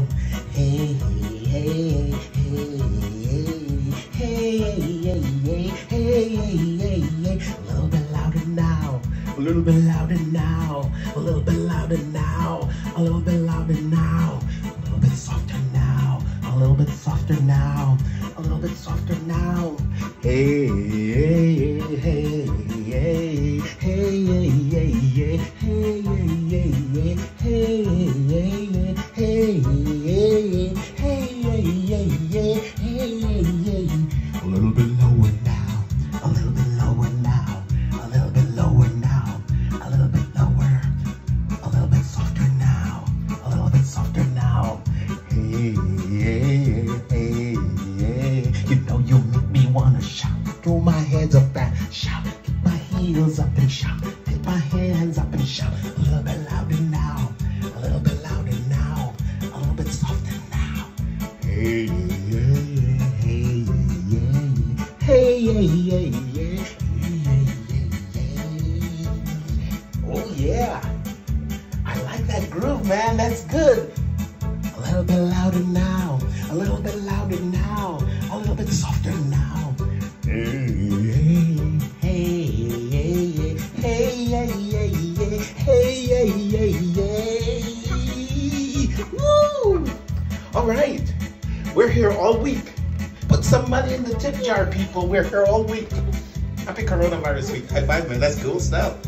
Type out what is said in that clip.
now. Hey, hey, hey, hey, hey, hey, hey, hey, hey, a little bit louder now. A little bit louder now. A little bit louder now. A little bit louder now. A little bit softer now. A little bit softer now. A little bit softer now. Hey, hey, hey, wanna shout. Throw my hands up and shout. Kick my heels up and shout. Take my hands up and shout. A little bit louder now. A little bit louder now. A little bit softer now. Hey, yeah, yeah, hey, yeah, yeah. Hey, yeah, yeah, yeah. Yeah, yeah, yeah. Oh, yeah. I like that groove, man. That's good. A little bit louder now. A little bit louder now. A little bit softer now. All right. We're here all week. Put some money in the tip jar, people. We're here all week. Happy coronavirus week. High five, man. That's cool stuff.